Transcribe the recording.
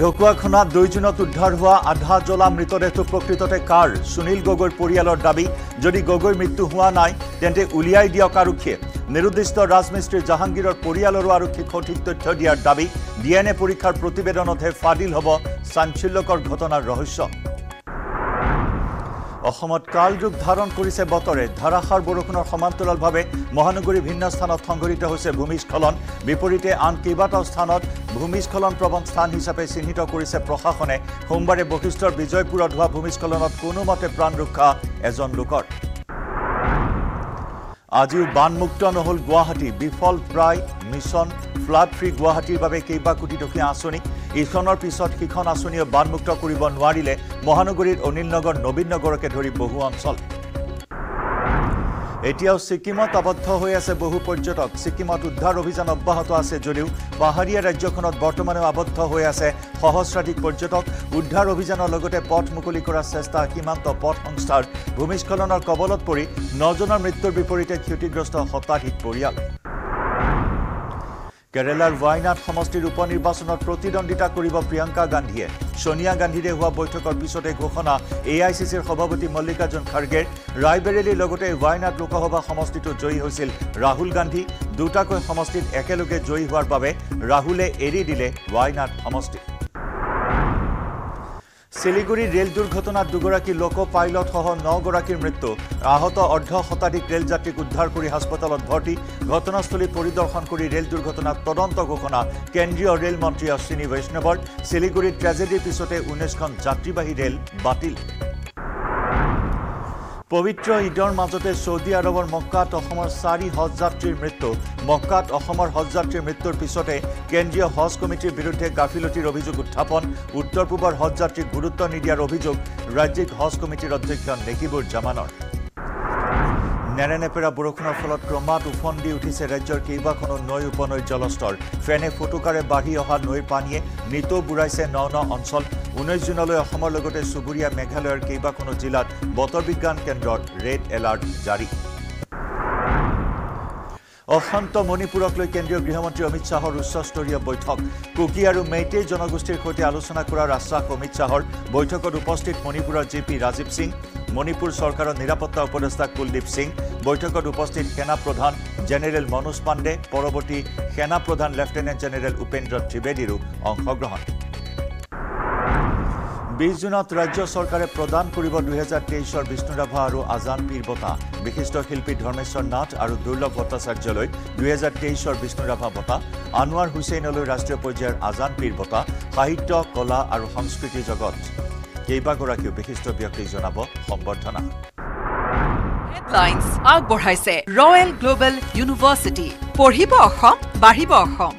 ঢকুৱাখনাত দুই জুনত উদ্ধাৰ হোৱা আধা জ্বলা মৃতদেহটো প্ৰকৃততে কাৰ? সুনীল গগৈৰ পৰিয়ালৰ দাবী যদি গগৈৰ মৃত্যু হোৱা নাই তেন্তে উলিয়াই দিয়ক আৰক্ষীয়ে। নিৰুদ্দিষ্ট ৰাজমিস্ত্ৰী জাহাংগীৰৰ পৰিয়ালৰো আৰক্ষীক সঠিক তথ্য দিয়াৰ দাবী ডি এন এ পৰীক্ষাৰ প্ৰতিবেদনতহে ফাদিল হ'ব। চাঞ্চল্যকৰ ঘটনাৰ ৰহস্য। অসমত কাল ৰূপ ধাৰণ কৰিছে বতৰে। ধাৰাসাৰ বৰষুণৰ সমান্তৰালভাৱে মহানগৰীৰ ভিন্ন স্থানত সংঘটিত হৈছে ভূমিস্খলন। বিপৰীতে আন কেইবাটাও স্থানত ভূমিস্খলন প্ৰৱণ স্থান হিচাপে চিহ্নিত কৰিছে প্ৰশাসনে। সোমবাৰে বশিষ্ঠৰ বিজয়পুৰত হোৱা ভূমিস্খলনত কোনোমতে প্ৰাণ ৰক্ষা এজন লোকৰ। আজিও বানমুক্ত নহ'ল গুৱাহাটী। বিফল প্ৰায় মিছন ফ্লাড ফ্ৰী গুৱাহাটীৰ বাবে কেইবা কোটি টকীয়া আঁচনি। ইখনৰ পিছত সিখন আঁচনিও বানমুক্ত কৰিব নোৱাৰিলে মহানগৰীৰ অনিল নগৰ নবীন নগৰকে ধৰি বহু অঞ্চল। এতিয়াও ছিকিমত আবদ্ধ হৈ আছে বহু পৰ্যটক। ছিকিমত উদ্ধাৰ অভিযান অব্যাহত আছে যদিও পাহাৰীয়া ৰাজ্যখনত বৰ্তমানেও আবদ্ধ হৈ আছে সহস্ৰাধিক পৰ্যটক। উদ্ধাৰ অভিযানৰ লগতে পথ মুকলি কৰাৰ চেষ্টা সীমান্ত পথ সংস্থাৰ ভূমিস্খলনৰ কবলত পৰি নজনৰ মৃত্যুৰ বিপৰীতে ক্ষতিগ্ৰস্ত শতাধিক পৰিয়াল। কেৰেলাৰ ৱাইনাড সমষ্টিৰ উপ নিৰ্বাচনত প্ৰতিদ্বন্দ্বিতা কৰিব প্ৰিয়ংকা গান্ধীয়ে। ছোনিয়া গান্ধীৰে হোৱা বৈঠকৰ পিছতে ঘোষণা এ আই চি চিৰ সভাপতি মল্লিকাৰ্জুন খাৰ্গেৰ ৰায়বেৰেলীৰ লগতে ৱাইনাড লোকসভা সমষ্টিটো জয়ী হৈছিল ৰাহুল গান্ধী। দুটাকৈ সমষ্টিত একেলগে জয়ী হোৱাৰ বাবে ৰাহুলে এৰি দিলে ৱাইনাড সমষ্টি। শিলিগুৰিৰ ৰেল দুৰ্ঘটনাত দুগৰাকী লোক পাইলটসহ নগৰাকীৰ মৃত্যু। আহত অৰ্ধ শতাধিক ৰেলযাত্ৰীক উদ্ধাৰ কৰি হাস্পতালত ভৰ্তি। ঘটনাস্থলী পৰিদৰ্শন কৰি ৰেল দুৰ্ঘটনাত তদন্ত ঘোষণা। কেন্দ্ৰীয় ৰেল মন্ত্ৰী অশ্বিনী বৈষ্ণৱৰ। শিলিগুৰিত ট্ৰেজেডিৰ পিছতে ঊনৈছখন যাত্ৰীবাহী ৰেল বাতিল। পবিত্ৰ ঈদৰ মাজতে চৌদি আৰবৰ মক্কাত অসমৰ চাৰি হজযাত্ৰীৰ মৃত্যু। মক্কাত অসমৰ হজযাত্ৰীৰ মৃত্যুৰ পিছতে কেন্দ্ৰীয় হজ কমিটিৰ বিৰুদ্ধে গাফিলতিৰ অভিযোগ উত্থাপন। উত্তৰ পূবৰ হজযাত্ৰীক গুৰুত্ব নিদিয়াৰ অভিযোগ ৰাজ্যিক হজ কমিটিৰ অধ্যক্ষ নেকিবুৰ জামানৰ। নেৰেনেপেৰা বৰষুণৰ ফলত ক্ৰমাৎ উফন্দি উঠিছে ৰাজ্যৰ কেইবাখনো নৈ উপনৈৰ জলস্তৰ। ফেনে ফুটুকাৰে বাঢ়ি অহা নৈৰ পানীয়ে নিতৌ বুঢ়াইছে ন ন অঞ্চল। ঊনৈছ জুনলৈ অসমৰ লগতে চুবুৰীয়া মেঘালয়ৰ কেইবাখনো জিলাত বতৰ বিজ্ঞান কেন্দ্ৰত ৰেড এলাৰ্ট জাৰি। অশান্ত মণিপুৰক লৈ কেন্দ্ৰীয় গৃহমন্ত্ৰী অমিত শ্বাহৰ উচ্চস্তৰীয় বৈঠক। কুকি আৰু মেইটেই জনগোষ্ঠীৰ সৈতে আলোচনা কৰাৰ আশ্বাস অমিত শ্বাহৰ। বৈঠকত উপস্থিত মণিপুৰৰ জি পি ৰাজীৱ সিং মণিপুৰ চৰকাৰৰ নিৰাপত্তা উপদেষ্টা কুলদীপ সিং বৈঠকত উপস্থিত সেনা প্ৰধান জেনেৰেল মনোজ পাণ্ডে পৰৱৰ্তী সেনা প্ৰধান লেফটেনেণ্ট জেনেৰেল উপেন্দ্ৰ ত্ৰিবেদীৰো অংশগ্ৰহণ। বিশ জুনত ৰাজ্য চৰকাৰে প্ৰদান কৰিব দুহেজাৰ তেইছৰ বিষ্ণুৰাভা আৰু আজান পীৰ বঁটা। বিশিষ্ট শিল্পী ধৰ্মেশ্বৰ নাথ আৰু দুৰ্লভ ভট্টাচাৰ্যলৈ দুহেজাৰ তেইছৰ বিষ্ণুৰাভা বঁটা। আনোৱাৰ হুছেইনলৈ ৰাষ্ট্ৰীয় পৰ্যায়ৰ আজান পীৰ বঁটা সাহিত্য কলা আৰু সংস্কৃতি জগত। কেইবাগৰাকীও বিশিষ্ট ব্যক্তিক জনাব সম্বৰ্ধনা। আগবঢ়াইছে। ৰয়েল গ্লোবেল ইউনিভাৰ্চিটি পঢ়িব অসম বাঢ়িব অসম।